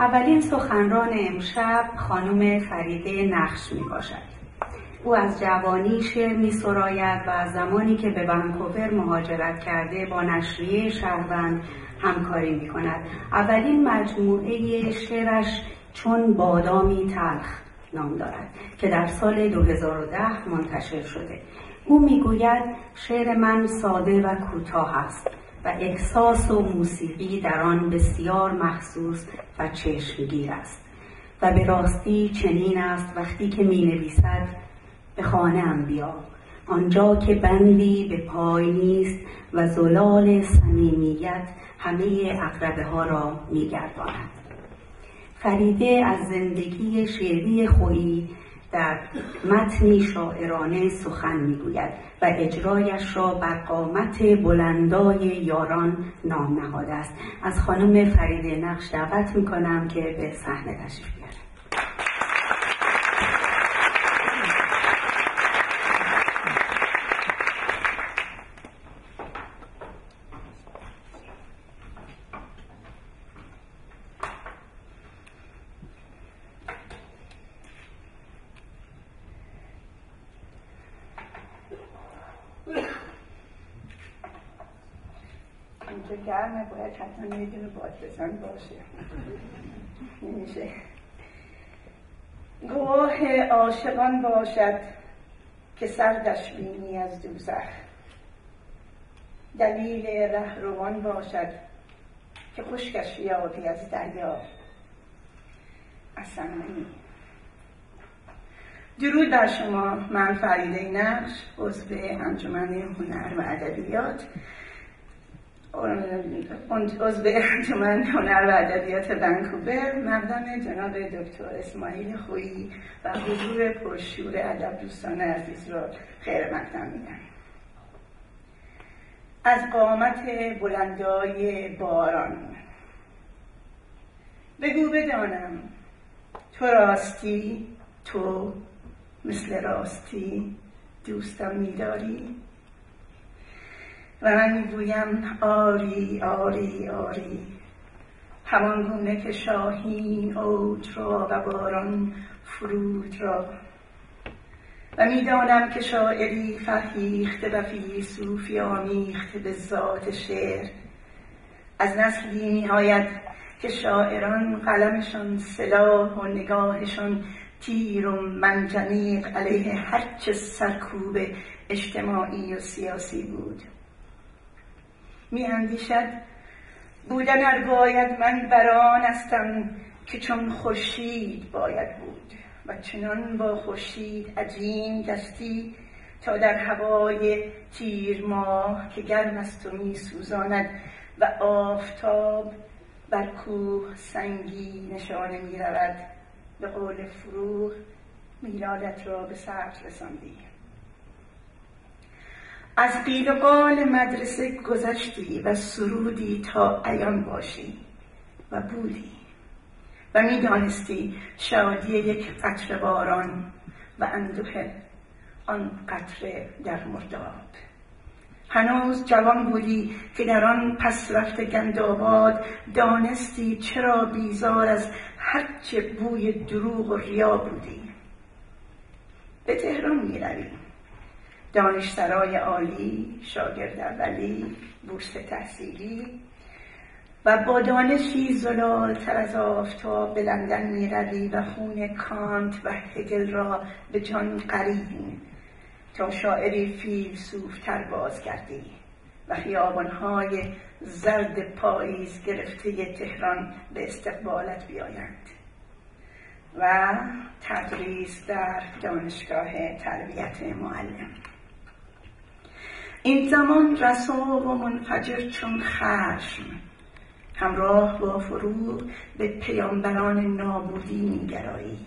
اولین سخنران امشب خانم فریده نقش می باشد او از جوانی شعر می سراید و از زمانی که به ونکوور مهاجرت کرده با نشریه شهروند همکاری می کند اولین مجموعه شعرش چون بادامی تلخ نام دارد که در سال 2010 منتشر شده. او می‌گوید شعر من ساده و کوتاه است. و احساس و موسیقی در آن بسیار مخصوص و چشمگیر است و به راستی چنین است وقتی که می نویسد به خانه بیا. آنجا که بندی به پای نیست و زلال صمیمیت همه اقربه ها را میگرداند فریده از زندگی شعری خویی در متنی شاعرانه سخن می‌گوید و اجرایش را بر قامت بلندای یاران نام نهاده است. از خانم فریده نقش دعوت می‌کنم که به صحنه تشریف گرمه باید حتما یه دونه بزن باشه. نمیشه گواه عاشقان باشد که سردش بینی از دوزخ. دلیل رهروان باشد که خشکش یابی از دریا. اصلا درود بر شما من فریده نقش عضو انجمن هنر و ادبیات. عضو انجمن هنر و ادبیات ونکوور مقدم جناب دکتر اسماعیل خویی و حضور پرشور ادب دوستان عزیز را خیر مقدم میدم از قامت بلندای باران بگو بدانم تو راستی؟ تو مثل راستی دوستم میداری؟ و من می‌گویم آری آری آری. همان گونه که شاهین اوج را و باران فرود را. و می‌دانم که شاعری فرهیخته و فیلسوفی آمیخته به ذات شعر. از نسلی میآید که شاعران قلمشان سلاح و نگاهشان تیر و منجنیق علیه هرچه سرکوب اجتماعی و سیاسی بود. می اندیشد بودن ار باید من بران هستم که چون خورشید باید بود و چنان با خورشید عجین گشتی تا در هوای تیر ماه که گرم است و می سوزاند و آفتاب بر کوه سنگی نشانه می رود. به قول فروغ میلادت را به سبز رساندی از قیل و قال مدرسه گذشتی و سرودی تا ایان باشی و بودی و می‌دانستی شادی یک قطر باران و اندوه آن قطره در مرداب هنوز جوان بودی که در آن پس رفت گنداباد دانستی چرا بیزار از هرچه بوی دروغ و ریا بودی. به تهران می دانشسرای عالی شاگرد اولی بورس تحصیلی و با دانشی زلال تر از آفتاب به لندن می و خون کانت و هگل را به جان قرین تا شاعری فیلسوفتر بازگردی و خیابانهای زرد پاییز گرفته تهران به استقبالت بیایند و تدریس در دانشگاه تربیت معلم. این زمان رسا و منفجر چون خشم همراه با فروغ به پیامبران نابودی میگرایی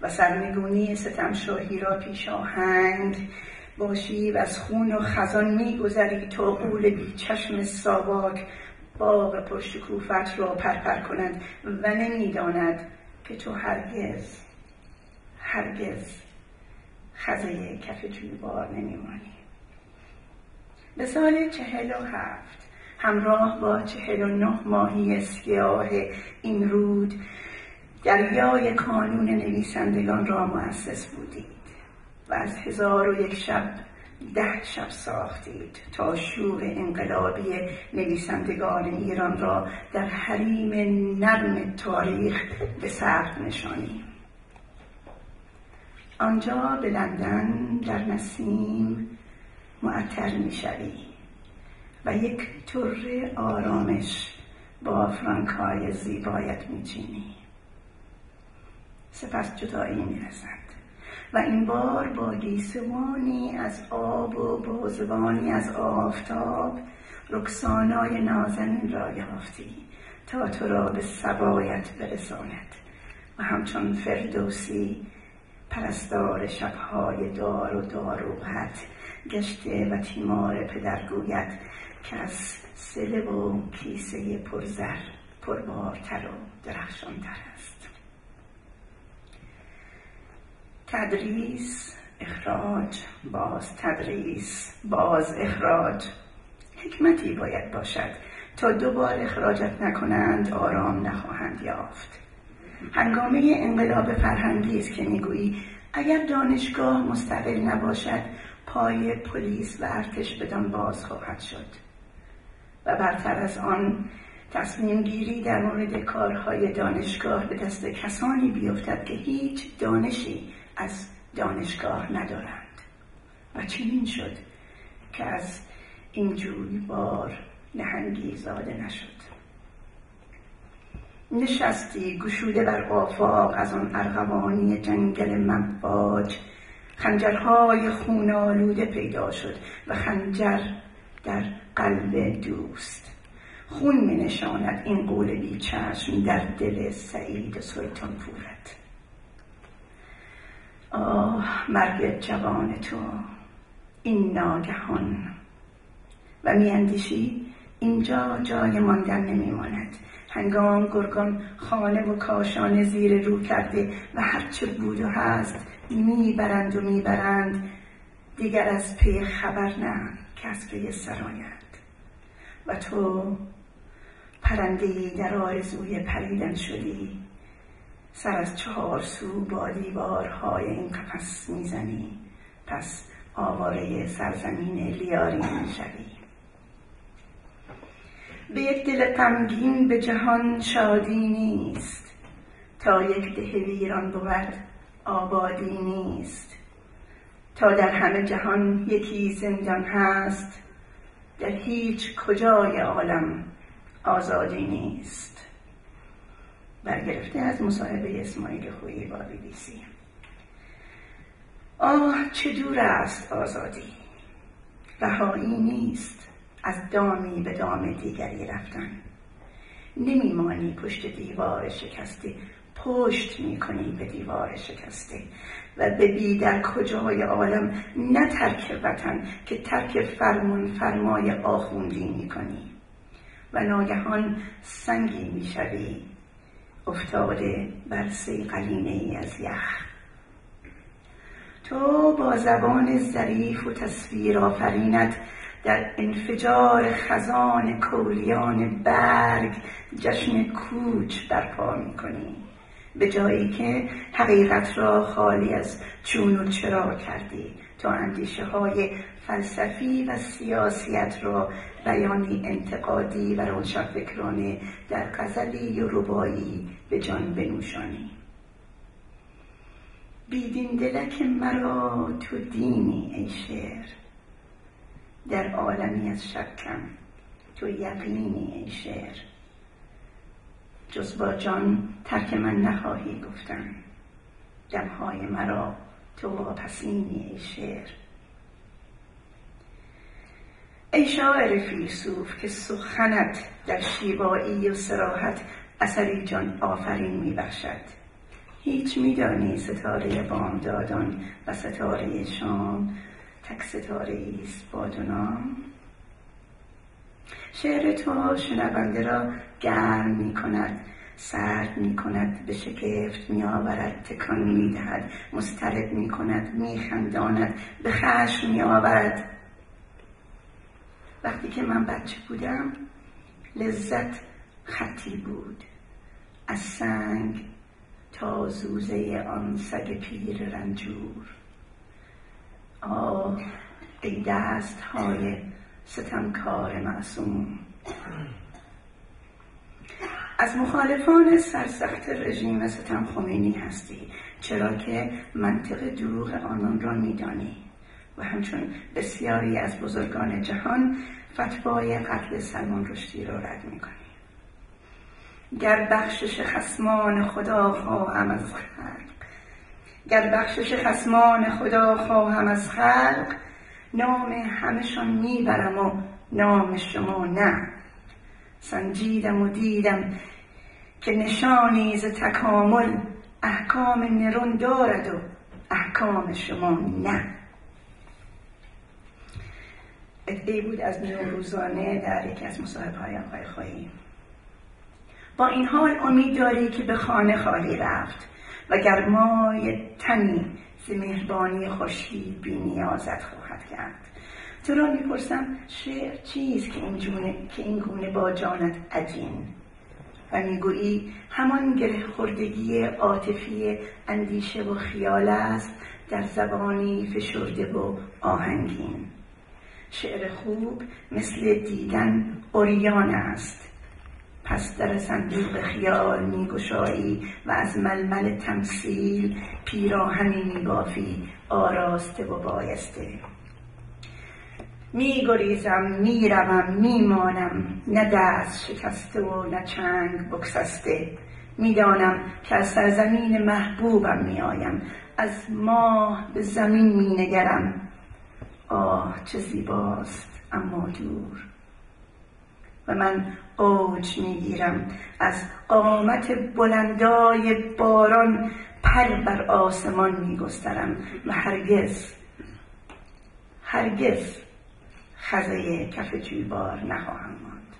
و سرنگونی ستم شاهی را پیش آهنگ باشی و از خون و خزان میگذری تا قول بی چشم ساواک باغ پرشکوفت را پرپر کند و نمی‌داند که تو هرگز هرگز خزه کف جویبار نمیمانی به سال چهل و هفت. همراه با چهل و نه ماهی سیاه این رود دریای کانون نویسندگان را مؤسس بودید و از هزار و یک شب ده شب ساختید تا شور انقلابی نویسندگان ایران را در حریم نرم تاریخ به سرد نشانیم. آنجا به لندن در نسیم معطر می‌شوی. و یک طره آرامش با فرانکای زیبایت میچینی. سپس جدایی می‌رسد. و این بار با گیسوانی از آب و بازوانی از آفتاب رکسانای نازنین را یافتی تا تو را به سبایت برساند. و همچون فردوسی پرستار شبهای دار و داروغت گشته و تیمار پدرگویت که از سله و کیسه پرزر پربارتر و درخشانتر است. تدریس اخراج باز تدریس باز اخراج. حکمتی باید باشد. تا دوبار اخراجت نکنند آرام نخواهند یافت. هنگامه انقلاب فرهنگی است که می‌گویی اگر دانشگاه مستقل نباشد پای پلیس و ارتش بدان باز خواهد شد. و برتر از آن تصمیم گیری در مورد کارهای دانشگاه به دست کسانی بیفتد که هیچ دانشی از دانشگاه ندارند. و چنین شد که از این جوی بار نهنگی زاده نشد. نشستی گشوده بر آفاق از آن ارغوانی جنگل مواج. خنجرهای خون آلوده پیدا شد و خنجر در قلب دوست. خون می نشاند این قول بی چشم در دل سعید سلطان پورت. آه مرگ جوان تو این ناگهان. و میاندیشی اینجا جای ماندن نمیماند هنگام گرگان خانه و کاشانه زیر رو کرده و هرچه بود و هست می‌برند و می‌برند دیگر از پی خبر نه که از پی سرایند و تو پرندهی در آرزوی پریدن شدی سر از چهار سو با دیوارهای این قفس می‌زنی پس آواره سرزمین لیاری می‌شوی. به یک دل غمگین به جهان شادی نیست. تا یک ده ویران بود آبادی نیست. تا در همه جهان یکی زندان هست در هیچ کجای عالم آزادی نیست. برگرفته از مصاحبه اسماعیل خویی با بی بی سی. آه چه دور است آزادی؟ رهایی نیست. از دامی به دام دیگری رفتن. نمیمانی پشت دیوار شکسته پشت می‌کنی به دیوار شکسته و ببی در کجای عالم نه ترک وطن که ترک فرمون فرمای آخوندی می‌کنی. و ناگهان سنگی می‌شوی. افتاده بر سیقلینه ای از یخ. تو با زبان ظریف و تصویر آفرینت در انفجار خزان کولیان برگ جشن کوچ برپا می‌کنی به جایی که حقیقت را خالی از چون و چرا کردی تا اندیشه های فلسفی و سیاسیت را بیانی انتقادی و روشنفکرانه در غزلی و ربایی به جان بنوشانی. بیدین دلک مرا تو دینی ای شعر. در عالمی از شکم. تو یقینی ای شعر. جز با جان ترک من نخواهی گفتن دمهای مرا تو واپسینی ای شعر. ای شاعر فیلسوف که سخنت در شیوایی و سراحت اثری جان آفرین میبخشد هیچ میدانی ستاره بامدادان و ستاره شام تک ستاره ایست با شعر تو شنونده را گرم می کند سرد می کند به شگفت می آورد تکان می دهد مسترد می کند می خنداند به خشم می آورد. وقتی که من بچه بودم لذت خطی بود. از سنگ تا زوزه آن سگ پیر رنجور. آه ای دست های ستمکار معصوم. از مخالفان سرسخت رژیم ستم خمینی هستی چرا که منطق دروغ آنان را میدانی. و همچون بسیاری از بزرگان جهان فتوای قتل سلمان رشدی را رد می‌کنی. گر بخشش خسمان خدا خواهم از خلق. گر بخشش خسمان خدا خواهم از خلق نام همشان می‌برم و نام شما نه. سنجیدم و دیدم که نشانی ز تکامل احکام نرون دارد و احکام شما نه. ادعی بود از روزانه در یکی از مصاحبه های آقای خواهی. با این حال امید داری که به خانه خواهی رفت. و گرمای تنی ز مهربانی خورشید بی نیازت خواهد کرد. تو را می‌پرسم شعر چیست که این, که این گونه با جانت عجین؟ و می‌گویی همان گره خوردگی عاطفی اندیشه و خیال است در زبانی فشرده و آهنگین. شعر خوب مثل دیدن اوریان است. پس در صندوق خیال میگشایی و از ململ تمثیل پیراهنی میبافی آراسته و بایسته. میگریزم می‌روم میمانم نه دست شکسته و نه چنگ بکسسته می‌دانم که از سرزمین محبوبم میآیم از ماه به زمین مینگرم. آه چه زیباست اما دور. و من اوج می‌گیرم. از قامت بلندای باران پر بر آسمان میگسترم و هرگز هرگز خزه کف جویبار نخواهم ماند.